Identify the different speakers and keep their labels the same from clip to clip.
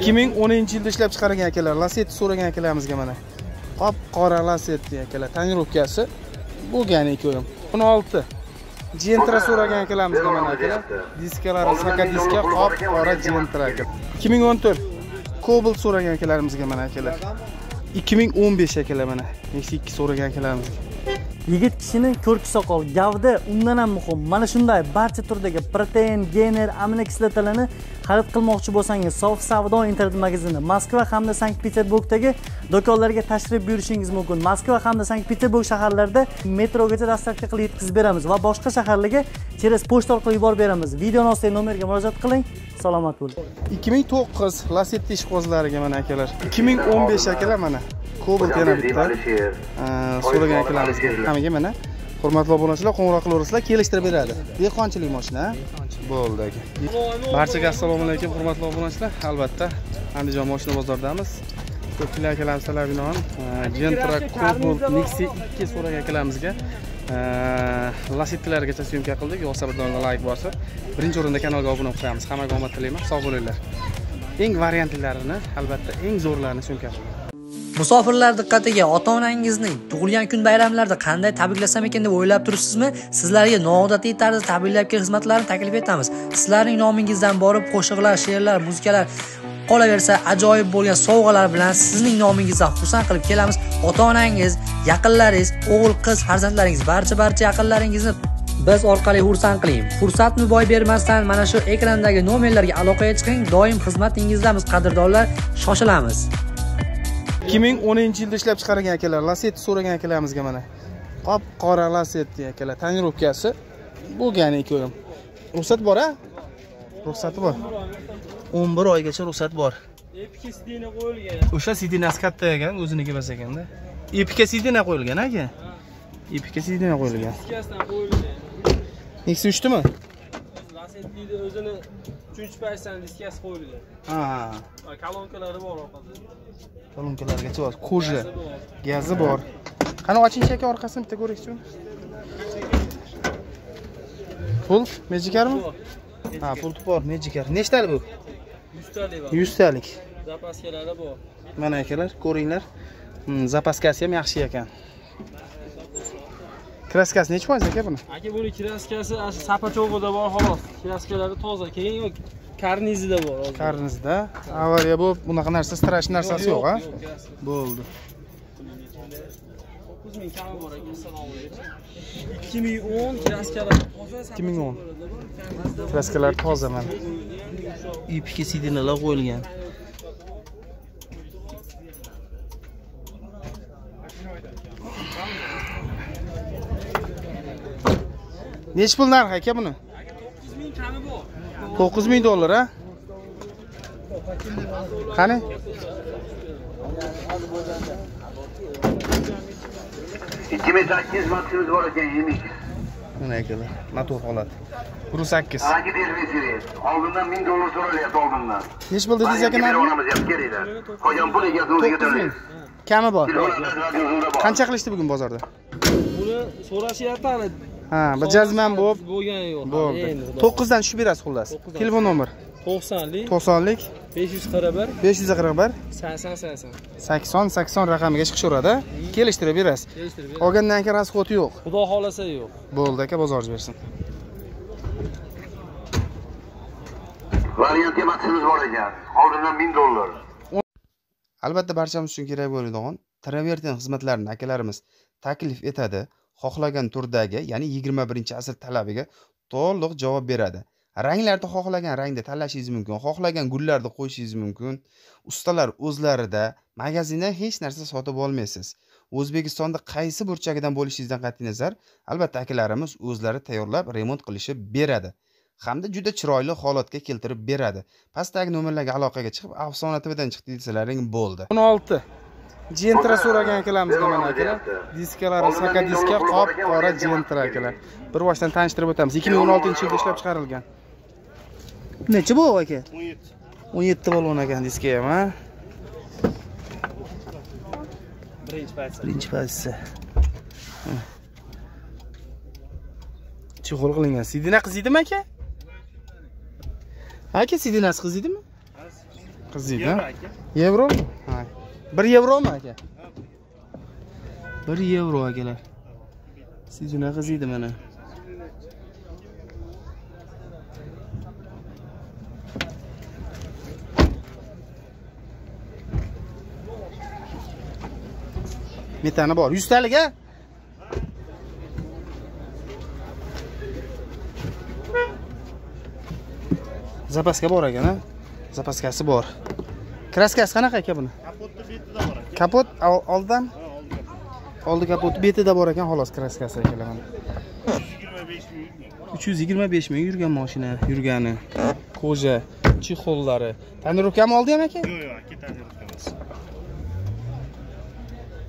Speaker 1: 2010 yilda ishlab chiqarilgan akalar lasetti so'ragan akalarimizga mana. Qop qora lasetti akalar tonirovkasi bo'lgan ekan 16 jentra so'ragan akalarimizga mana akalar diskalari saka diska qop qora jentra aka 2014 cobalt so'ragan akalarimizga mana akalar 2015 akalar mana. Nexia 2 so'ragan akalarimizga
Speaker 2: yigit kishining ko'rki soqol gavda undan ham muhim. Mana shunday barcha turdagi protein gener aminokislotalarni xarid qilmoqchi bo'lsangiz sof savdo internet magazini moskva hamda sankt peterburgdagi do'konlarga tashrif buyurishingiz mumkin. Moskva hamda sankt peterburg shaharlarida metrogacha dostavka qilib yetkazib beramiz va boshqa shaharlarga через pochta orqali yuborib beramiz. Videoni ostidagi nomerga murojaat qiling. Salomat bo'ling.
Speaker 1: 2009 lasetti ishqibozlariga mana akalar. 2015 akalar mana. Cobalt yana bitta so'ragan akalarimizga hammaga mana hurmatli obunachilar qo'ng'iroq qilaverasizlar kelishtirib beradi. Dehqonchilik moshina. Bo'ldi aka. Barchaga assalomu alaykum hurmatli obunachilar. Albatta andijon moshina bozoridamiz ko'pchilik akalarimiz talabiga binoan gentra cobalt nexia 2 so'ragan akalarimizga lasettilargacha syomka qildik. Yo'q sabrdonga layk bosib birinchi o'rinda kanalga obuna qo'yamiz hammaga omad tilayman. Sog' bo'linglar eng variantlilarini albatta eng zo'rlarini syomka qildik
Speaker 3: Musofirlar diqqatiga ota-onangizning tug'ilgan kun bayramlarida qanday tabriklasam ekan deb o'ylab turibsizmi? Sizlarga noodatiy tarzda tabriklab xizmatlarni taklif etamiz. Sizlarning nomingizdan borib qo'shiqlar, she'rlar, muzikalar qolaversa ajoyib bo'lgan sovg'alar bilan sizning nomingizdan xursand qilib kelamiz. Ota-onangiz, yaqinlaringiz, o'g'il, qiz, farzandlaringiz, barcha barcha yaqinlaringizni biz orqali xursand qiling. Fursatni boy bermasdan mana shu ekrandagi nomerlarga aloqaga chiqing. Doim xizmatingizdamiz, qadrdonlar, shoshilamiz.
Speaker 1: 2010 yilda ishlab chiqarilgan akalar lasetti so'ragan akalarimizga mana. Qop qora lasetti akalar tonirovkasi bo'lgan ekan ruxsat bor a ruxsati bor. 11 oygacha ruxsat bor.
Speaker 4: Epika sidina qo'yilgan.
Speaker 1: O'sha sidinasi katta ekan o'ziniki emas ekanda epika sidina qo'yilgan aka. Epika sidina qo'yilgan. Nexia
Speaker 4: lasettiyni o'zini uchinchi paytdan diskasi qo'yilgan
Speaker 1: ha.
Speaker 4: Kolonkalari bor orqasida
Speaker 1: kolonkalargacha bor koja gazi bor. qani ochingchi aka orqasini bitta ko'raychi pult mejikarmi? Ha pulti bor mejikar. Nechtalik bu?
Speaker 4: Yuztalik bor.
Speaker 1: Yuztalik.
Speaker 4: Zapaskalari bor.
Speaker 1: Mana akalar ko'ringlar. Hmm, zapaskasi ham yaxshi ekan kraskasi nechi foiz aka buni?
Speaker 4: Aka buni kraskasi ana shu sapachog'ida bor xolos. Kraskalari toza keyin karnizida bor hozir.
Speaker 1: karnizda avariya bo'lib bunaqa narsa strash narsasi yo'q a bo'ldi.
Speaker 4: To'qqiz ming kami bor alaykum. Ikki ming o'n kraskalar toza
Speaker 1: 2010. kraskalar toza mana ipga sidinalar qo'yilgan nechi pul narxi aka buni?
Speaker 4: To'qqiz ming kami bor
Speaker 1: to'qqiz ming dollar a? Qani?
Speaker 5: Ikki ming sakkiz maksimiz bor ekan yenik
Speaker 1: mana akalar motor holati. Bir sakkiz.
Speaker 5: Anaki servis oldindan ming dollar so'ralyapti oldindan.
Speaker 1: Nechi pul dedingiz aka narxi
Speaker 5: olamiz yap kelinglar qolgan pul egasini o'ziga
Speaker 1: to'qqiz ming.
Speaker 5: to'laysiz
Speaker 1: kami bor. Qancha qilishdi bugun bozorda?
Speaker 4: Buni so'rashyapti hali
Speaker 1: ha bir jazman bo'lib
Speaker 4: bo'lgani yo'q
Speaker 1: bo'ldi. to'qqizdan tushib berasiz xullas. Telefon nomer
Speaker 4: to'qsonlik.
Speaker 1: To'qsonlik.
Speaker 4: Besh yuz qirq bir.
Speaker 1: Besh yuz qirq bir.
Speaker 4: Sakson sakson.
Speaker 1: Sakson sakson raqamiga chiqishaveradi kelishtirib berasiz.
Speaker 4: Kelishtirib ber.
Speaker 1: qolgandan keyin rasxoti yo'q.
Speaker 4: Xudo xohlasa yo'q.
Speaker 1: Bo'ldi aka bozorchi bersin.
Speaker 5: Variantga maksimiz bor ekan. Oldindan ming dollar.
Speaker 1: Albatta barchamiz uchun kerak bo'ladigan travertin xizmatlarini akalarimiz taklif etadi xohlagan turdagi ya'ni yigirma birinchi asr talabiga to'liq javob beradi. Ranglarni xohlagan rangda tanlashingiz mumkin xohlagan gullarni qo'yishingiz mumkin. Ustalar o'zlarida magazindan hech narsa sotib olmaysiz. O'zbekistonda qaysi burchagidan bo'lishingizdan qat'iy nazar albatta akalarimiz o'zlari tayyorlab remont qilishib beradi. Hamda juda chiroyli holatga keltirib beradi. Pastdagi nomerlarga aloqaga chiqib afsona tvdan chiqdi desalaring bo'ldi. o'n olti. Jentra so'ragan akalarimiz mana akalar. Diskalari saka diska qop qora jentra akalar. Bir boshdan tanishtirib o'tamiz. Ikki ming o'n oltinchi yilda ishlab chiqarilgan. Nechi bu aka? O'n yetti. O'n yetti bo'lgan ekan diska ham a
Speaker 4: birinchi pozitsiya.
Speaker 1: Birinchi pozitsiya. Chexol qilingan? Sidina qiziydimi aka? Aka sidinasi qiziydimi qiziydi yevro? Ha bir yevromi aka? Bir yevro akalar sizuna qiziydi mana? Metani bor. Yuztalik a zapaska bor ekan a zapaskasi bor. Kraskasi qanaqa aka buni?
Speaker 6: Kapotni betida bor aka
Speaker 1: kapot? Ol- oldidan?
Speaker 6: Ha oldi
Speaker 1: oldi kapot. Betida bor ekan xolos kraskasi akalar mana
Speaker 6: yigirma besh ming. Yurgan
Speaker 1: uch yuz yigirma besh ming yurgan moshina yurgani koja chexollari tonirovkami oldi ham aka?
Speaker 6: Yo'q yo'q aka tonirovka emas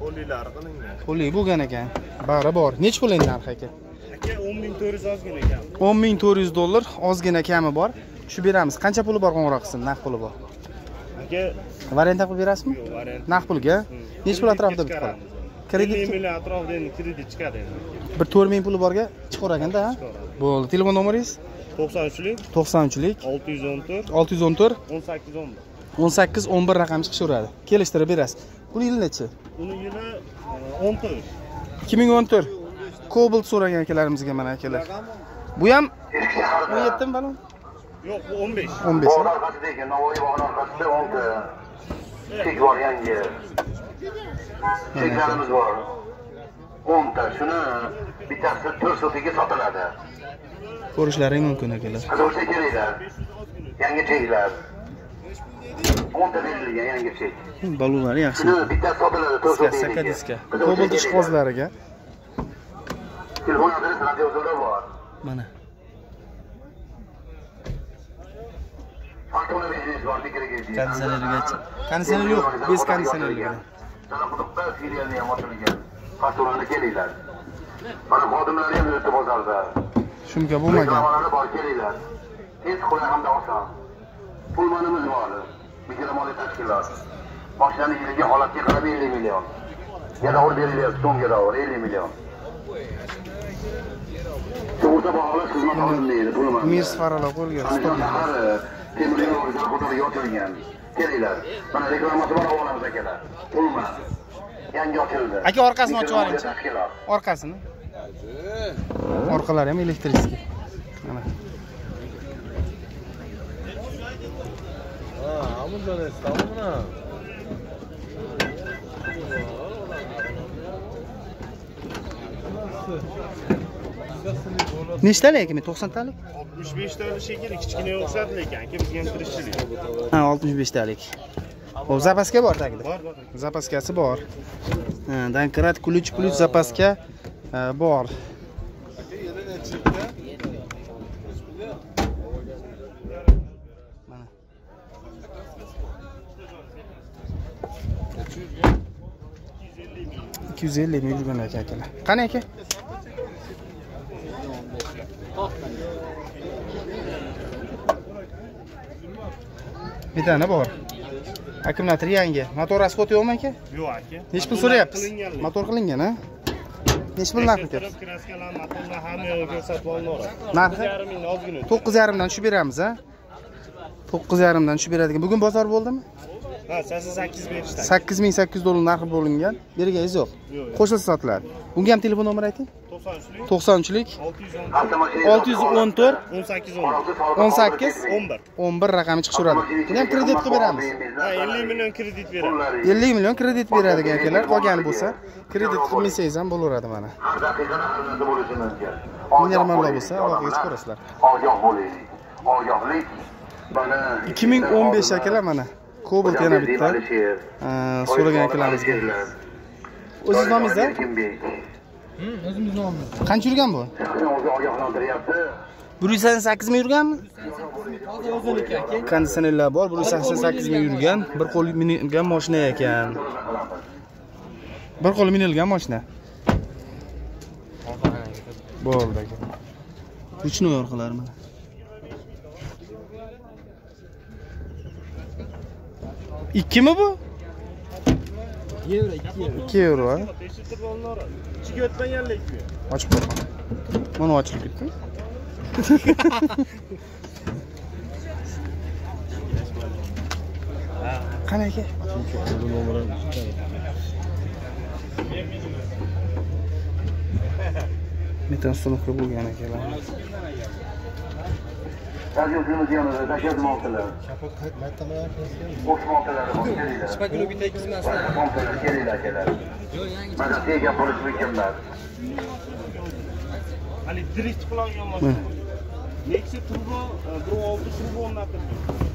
Speaker 6: poliylari qilingan
Speaker 1: pulli bo'lgan ekan. Bari bor. Nechi pul endi narxi aka?
Speaker 6: Aka o'n ming to'rt yuz ozgina ekan
Speaker 1: o'n ming to'rt yuz dollar ozgina kami bor. Tushib beramiz. Qancha puli bor qo'ng'iroq qilsin naqd puli bor
Speaker 6: aka
Speaker 1: variantda qilib berasizmi?
Speaker 6: Yo'q variant
Speaker 1: naqd pulga. Nechi pul atrofida bitib qoladi
Speaker 6: kredit million atrofida endi kredit chiqadi endi.
Speaker 1: Bir to'rt ming puli borga chiqar ekanda ha bo'ldi. Telefon nomeringiz?
Speaker 6: To'qson uchlik.
Speaker 1: To'qson uchlik.
Speaker 6: olti yuz o'n to'rt.
Speaker 1: olti yuz o'n to'rt.
Speaker 6: o'n sakkiz o'n bir.
Speaker 1: o'n sakkiz o'n bir raqam chiqishaveradi kelishtirib berasiz. Buni yili nechi?
Speaker 6: Uni yili o'n to'rt.
Speaker 1: ikki ming o'n to'rt. Cobalt so'ragan akalarimizga mana akalar. Bu ham o'n yettimi balon
Speaker 6: yo'q bu o'n besh
Speaker 1: o'n besh
Speaker 5: Bog'ın arkasıdaki, Navoiy bog'ın arkasida o'nta chek bor yangi. Cheklarimiz bor. O'nta. Shuni bittasi to'rt sotiga sotiladi.
Speaker 1: ko'rishlaring mumkin akalar
Speaker 5: Qiziqsa kelinglar. Yangi cheklar. O'nta berilgan yangi chek.
Speaker 1: balonlari yaxshi
Speaker 5: Shuni bittasi sotiladi to'rt
Speaker 1: diska
Speaker 5: sotiga.
Speaker 1: saka diska cobalt ishqibozlariga
Speaker 5: Telefon adresi radiozada bor.
Speaker 1: mana konditsionergacha konditsioner yo'q bez
Speaker 5: quduqda ham ochilgan. Fakturani kelinglar. Mana ham yuribdi bozorda.
Speaker 1: shumka bo'lmagan
Speaker 5: bor kelinglar. Tez qulay hamda oson. Pulmanimiz bor. Mikromoli tashkilot. Mashinani yiliga holatga qarab 50 million. Gadovur berilyapti, so'm gadovur 50 million. Sug'urta bog'lash xizmat olinmaydi, pulman.
Speaker 1: mirs farala qo'lga stol
Speaker 5: temir yo'l ko'tarib yotilgan. Kelinglar. Mana reklamasi bor olamiz akalar. Pulman. Yangi ochildi.
Speaker 1: Aka, orqasini ochib yuboringchi. Orqasini orqalari ham elektriskiy mana nechtalik aka men to'qsontalik
Speaker 6: oltmish beshtalik shekilli kichkina o'xshadi lekin bizga ham tirishchilik
Speaker 1: ha oltmish beshtalik. Hop zapaska bor tagida?
Speaker 6: Bor bor.
Speaker 1: Zapaskasi bor. Ha, dankirat ключ ключ zapaska bor. Mana. Ikki yuz ellik ming yurgan aka akalar qani aka bitani bor. Akkumulyator yangi. Motor расход yo'qmi aka
Speaker 6: yo'q aka.
Speaker 1: Nechi pul so'rayapsiz? Motor qilingan a nechi pul narxi
Speaker 6: ozgina.
Speaker 1: To'qqiz yarimdan tushib beramiz a to'qqiz yarimdan tushib beradigan. Bugun bozor bo'ldimi
Speaker 6: ha sakson sakkiz berishdi
Speaker 1: sakkiz ming sakkiz yuz dollar narxi bo'lingan. Berganingiz yo'q.
Speaker 6: Yo'q
Speaker 1: qo'shilsa sotiladi bunga ham telefon nomeri ayting.
Speaker 6: To'qson uchlik. Olti yuz o'n
Speaker 1: to'rt.
Speaker 6: O'n sakkiz o'n
Speaker 1: o'n sakkiz.
Speaker 6: O'n bir.
Speaker 1: O'n bir raqami chiqishaveradi buni ham kredit qilib beramiz.
Speaker 6: Ha ellik million kredit beradi.
Speaker 1: Ellik million kredit beradigan akalar qolgani bo'lsa kredit qilmasangiz ham bo'laveradi mana. Minerallar bo'lsa, aloqaga chiqarasizlar.
Speaker 5: ogoh bo'laylik. Ogohlik. Mana
Speaker 1: ikki ming o'n besh akalar mana cobalt yana bitta so'ragan akalarimizga o'ziz nomingiz a qancha yurgan bu? Bir yuz sakson sakkiz ming yurganmi konditsionerlar bor bir yuz sakson sakkiz ming yurgan bir qo'l minilgan moshina ekan bir qo'l minilgan moshina bo'ldi aka ручной orqalari mana ikkimi bu? Ikki yevro a
Speaker 6: tekshirtirib olinaveradi ichiga o'tmaganlik
Speaker 1: ochib qo'yman mana ochilib ketdi qani aka metan uстановка bo'lgan akalar
Speaker 5: yonida montalari bor, kelinglar. Montalar, kelinglar akalar. Mana tega bo'lish
Speaker 6: drift mashina. Nexia turbo, bir olti turbo o'rnatilgan.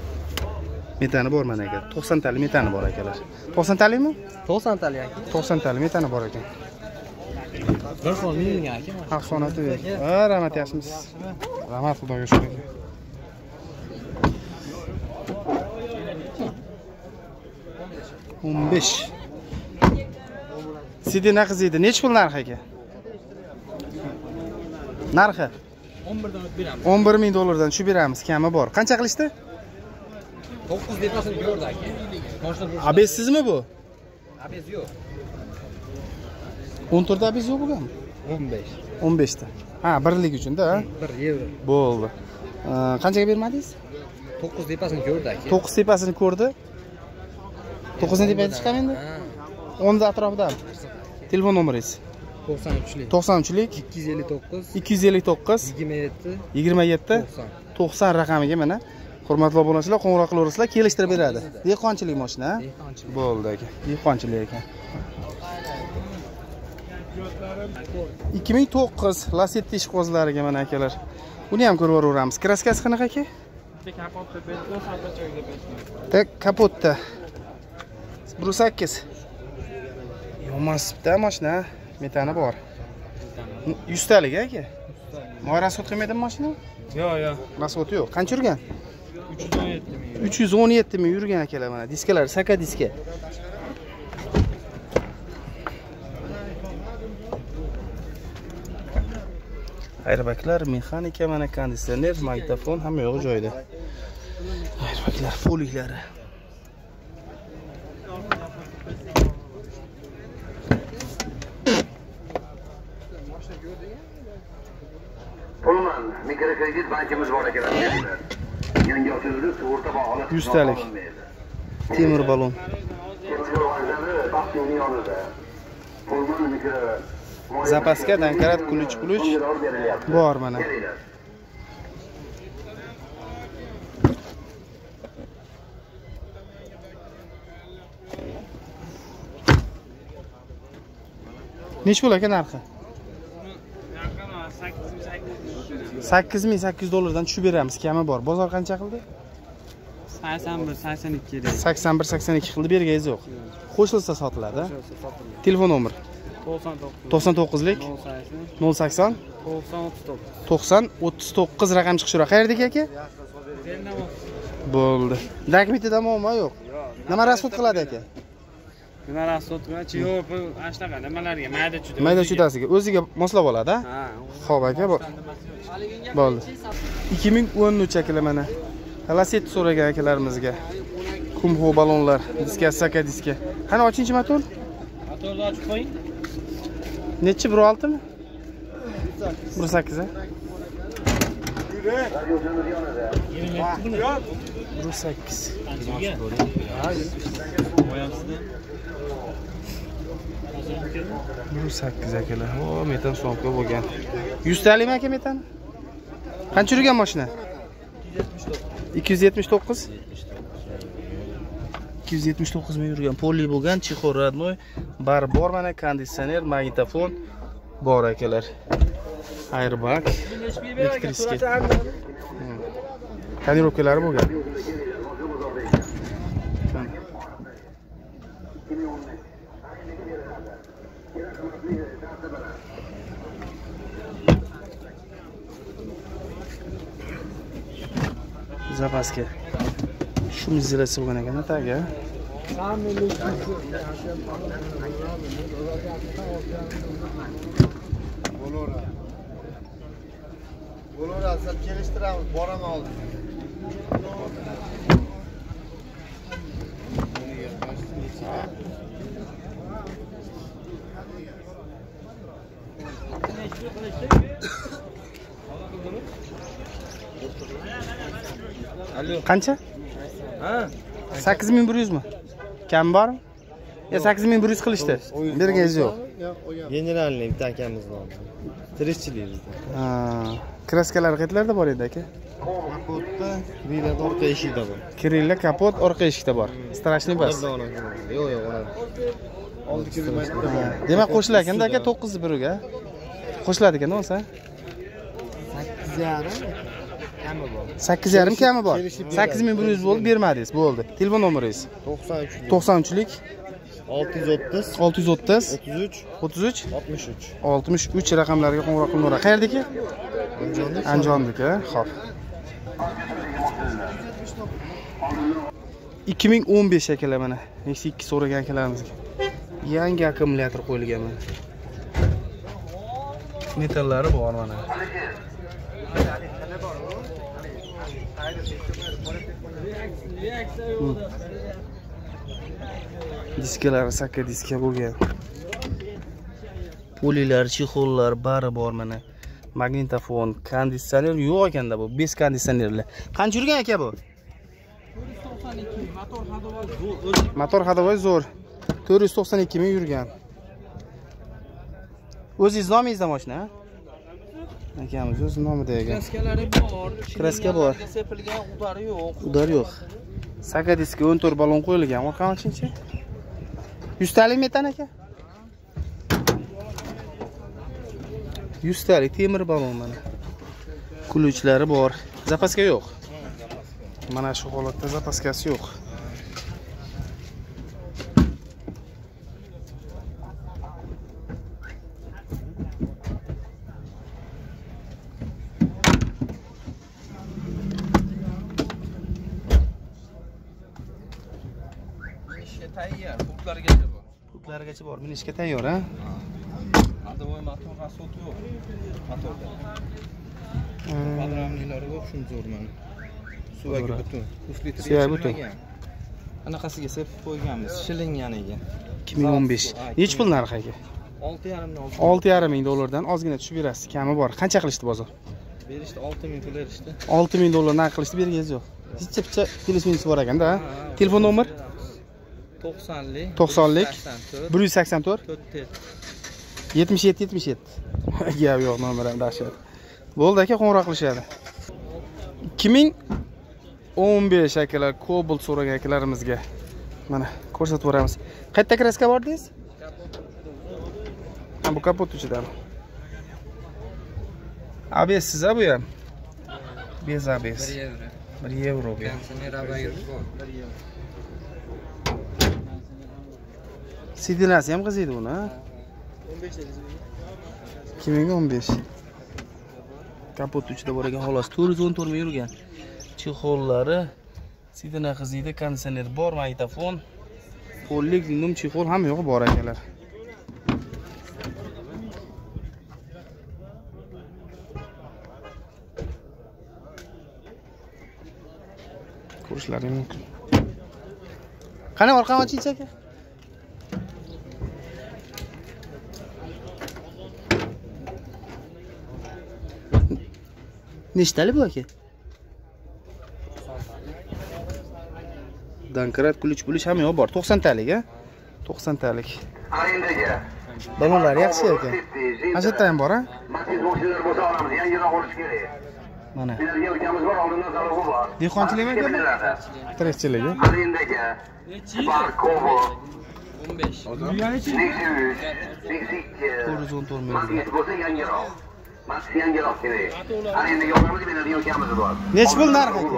Speaker 1: metani bor mana aka to'qsontalik metani bor akalar to'qsontalikmi
Speaker 3: to'qsontalik aka
Speaker 1: to'qsontalik metani bor ekan
Speaker 3: bir xil ming aka
Speaker 1: ahsonati ha rahmat yaxshimisiz rahmat xudoga shukur o'n besh. Sidi naqiziydi nechi pul narxi aka narxi?
Speaker 3: o'n birdan o'tib beramiz
Speaker 1: o'n bir ming dollardan tushib beramiz. Kami bor. Qancha qilishdi?
Speaker 3: To'qqiz depasini ko'rdi aka.
Speaker 1: Abessizmi bu?
Speaker 3: Abez yo'q.
Speaker 1: O'n to'rtta abez yo'q bo'lganmi
Speaker 3: o'n besh.
Speaker 1: o'n beshta ha birlik uchunda.
Speaker 3: Bir yevro.
Speaker 1: Bo'ldi. Qanchaga bermadingiz?
Speaker 3: To'qqiz tepasini ko'rdi aka.
Speaker 1: To'qqiz tepasini ko'rdi to'qqizni tepaga chiqami endi. O'nni atrofidami telefon nomeringiz?
Speaker 3: To'qson uchlik.
Speaker 1: To'qson uchlik.
Speaker 3: Ikki yuz ellik to'qqiz.
Speaker 1: Ikki yuz ellik to'qqiz.
Speaker 3: Yigirma yetti.
Speaker 1: Yigirma yetti.
Speaker 3: To'qson.
Speaker 1: Raqamiga mana hurmatli obunachilar qo'ng'iroq qilaverasizlar kelishtirib beradi. Dehqonchilik moshina
Speaker 3: dehqonchilik.
Speaker 1: Bo'ldi aka. Dehqonchilik ekan ikki ming to'qqiz lasetti ish qo'zlariga mana akalar. Buni ham ko'rib yuboraveramiz kraskasi qanaqa aka?
Speaker 4: Bitta kapotda
Speaker 1: bir sakkiz yomonsibda moshina metani bor. Yuztalik aka. Moy расход qilmaydimi moshina
Speaker 4: yo'q yo'q
Speaker 1: расход yo'q. Qancha yurgan?
Speaker 4: Uch yuz o'n yetti ming
Speaker 1: uch yuz o'n yetti ming yurgan akalar mana. Diskalari saka diska. Airbaglar mexanika mana konditsioner magnitofon hamma yo'g'i joyida airbaglar poliklari
Speaker 5: mikrokredit bankimiz bor ekan. Yangi ochildi, sug'urta
Speaker 1: Yuztalik. temir balon
Speaker 5: Temir mikro
Speaker 1: zapaska dankarat kuluch kuluch bor mana. Nechi pul aka narxi
Speaker 4: yaqin sakkiz ming sakkiz
Speaker 1: ming sakkiz yuz dollardan tushib beramiz. Kami bor. Bozor qancha qildi?
Speaker 4: Sakson bir sakson ikki
Speaker 1: sakson bir sakson ikki qildi. Berganingiz yo'q. Qo'shilsa sotiladi. Telefon nomer
Speaker 4: to'qson to'qqiz.
Speaker 1: To'qson to'qqizlik?
Speaker 4: Nol sakson to'qson o'ttiz to'qqiz
Speaker 1: raqam chiqishiroq qayerdagi aka bo'ldi. Dakmitida muammo yo'q. Nima rasxod qiladi aka
Speaker 4: nima rasxod qiladi yo'q bu ana shunaqa nimalarga mayda chuda
Speaker 1: mayda chudasiga o'ziga moslab oladi a
Speaker 4: ha
Speaker 1: ho'p aka bo- bo'ldi. Ikki ming o'n uch akalar mana. Lasetti so'ragan akalarimizga kumho ballonlar diska saka diska qani ochinchi motor?
Speaker 4: Motorni ochib qo'ying.
Speaker 1: Nechi bir oltimi? Bir sakkiz a bir sakkiz. Bir sakkiz akalar ho metan somka bo'lgan yuztalikmi aka metan qancha yurgan mashina ikki yuz yetmish to'qqiz. Ikki yuz yetmish to'qqiz ming yurgan poli bo'lgan chexor родной bari bor mana konditsioner magnitofon bor akalar. Airbag elektriskiy tonirovkalari bo'lgan zapaska shum izolyatsiya bo'lgan ekan tagi
Speaker 7: bo'laveradi kelishtiramiz boraman. Oldin
Speaker 1: qancha? Sakkiz ming bir yuzmi? Kam bormi? Sakkiz ming bir yuz qilishdi. Berganingiz yo'q
Speaker 7: Generalniy bitta akamiz bor. Tirikchilik bizda.
Speaker 1: Ha, kraskalari qayerlarda bor edi aka
Speaker 7: Kapotda, grillada orqa eshikda bor.
Speaker 1: kirilla kapot orqa eshikda bor strashniy bas.
Speaker 7: Yo'q, yo'q. Oldi kilometrda bor.
Speaker 1: demak qo'shilar ekanda aka to'qqiz birga qo'shiladi ekanda bo'lsa
Speaker 7: Sakkiz yarim kami bor.
Speaker 1: sakkiz yarim kami bor sakkiz ming bir yuz bo'ldi bermadingiz bo'ldi telefon nomeringiz
Speaker 7: To'qson uch.
Speaker 1: to'qson uchlik
Speaker 7: Olti yuz o'ttiz.
Speaker 1: olti yuz o'ttiz
Speaker 7: O'ttiz uch.
Speaker 1: o'ttiz uch
Speaker 7: Oltmish uch.
Speaker 1: oltmish uch raqamlariga qo'ng'iroq qilaveradi qayerdaki
Speaker 7: Andijonda.
Speaker 1: andijonniki ho'p ikki ming o'n besh akalar mana nexia ikki so'ragan akalarimizga yangi akkumulyator qo'yilgan mana metallari bor mana Hmm. Diskalari sakka diska bo'lgan. Polilar chexollar bari bor mana. Magnitofon konditsioner yo'q ekanda bu bez konditsionerlar. Qancha yurgan aka bu? Motor ходовой zo'r. To'rt yuz to'qson ikki ming yurgan. O'zingiz nomingizda moshina a? akamiz o'z nomida ekan.
Speaker 4: Kraskalari bor
Speaker 1: Kraska bor.
Speaker 4: sepilgan udari yo'q.
Speaker 1: Udar yo'q. Saka diski o'n to'rt ballon qo'yilgan. Orqa ochingchi yuztalik metan aka? Yuztalik temir ballon mana. Ключlari bor. Zapaska yo'q. Mana shu holatda zapaskasi yo'q.
Speaker 4: Tayyor buklarigacha bor.
Speaker 1: Ko'klarigacha bor. Minishga tayyor a
Speaker 4: ходовой motor расход yo'q motorda.
Speaker 7: Podramnilari ko'p shuni zo'r mana. Suvagi butun. Uflitr
Speaker 1: Suvagi butun.
Speaker 4: anaqasiga sepib qo'yganmiz. Shilinganiga
Speaker 1: ikki ming o'n besh. Nechi pul narxi aka?
Speaker 4: Olti yarimdan olti
Speaker 1: yarim ming dollardan ozgina tushib berasiz kami bor. Qancha qilishdi bozor?
Speaker 4: Berishdi olti ming pul berishdi
Speaker 1: olti ming dollar narx qilishdi berganingiz yo'q. Picha picha kelishmovchi bor ekanda telefon nomer
Speaker 4: to'qsonlik
Speaker 1: to'qsonlik bir yuz sakson to'rt. yetmish yetti yetmish yetti gap yo'q nomer ham dahshat. Bo'ldi aka qo'ng'iroq qilishadi. Ikki ming o'n besh akalar cobalt so'ragan akalarimizga mana ko'rsatib yuboramiz. Qayerda kraska bor dedingiz? Ha bu kapot ichidami abessiz a bu ham bez abes
Speaker 4: yevro.
Speaker 1: Bir yevro. Bu ham
Speaker 4: konditsioner avayir bor
Speaker 1: sidinasi ham qiziydi buni a ikki ming o'n besh? Kapot ichida bor ekan xolos to'rt yuz o'n to'rt ming yurgan chexollari sidina qiziydi konditsioner bor magnitofon qo'llik dum chexol hamma yo'q bor akalar. Ko'rishlari mumkin. Qani orqani ochingchi aka nechtali bu aka dankrat kulich pulich hamma yo'q bor to'qsontalik a to'qsontalik ballonlari yaxshi ekan mana shu yerda ham bor a
Speaker 5: yangiroq bo'lishi kerak
Speaker 1: mana
Speaker 5: ukamiz bor oldindan zalogi bor
Speaker 1: dehqonchilikmi aka tirikchilik
Speaker 5: sparkovo
Speaker 4: o'n besh.
Speaker 1: To'rt yuz o'n to'rt
Speaker 5: matiz bo'lsa yangiroq matiz yangiroq kerak arendaga olamiz biladigan ukamiz bor
Speaker 1: Nechi pul narxi
Speaker 5: uch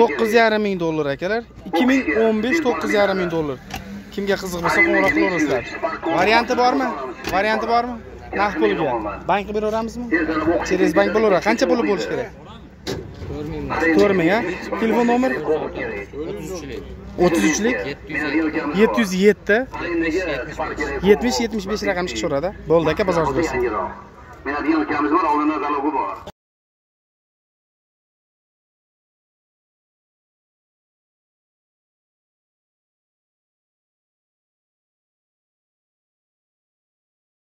Speaker 1: to'qqiz yarim ming dollar akalar. ikki ming o'n besh to'qqiz yarim ming dollar. Kimga qiziq bo'lsa qo'ng'iroq qilaverasizlar varianti bormi? varianti bormi? Naqd pulga bank qilib beraveramizmi? Через bank bo'laveradi qancha puli bo'lishi kerak?
Speaker 4: To'rt ming
Speaker 1: to'rt ming a telefon nomer
Speaker 4: o'ttiz uchlik
Speaker 1: o'ttiz uchlik yetti yuz yetti yetmish yetmish besh raqam chiqishaveradi bo'ldi aka bozor bo'lsin
Speaker 5: yangiroq. Ukamiz bor oldinda zalogi bor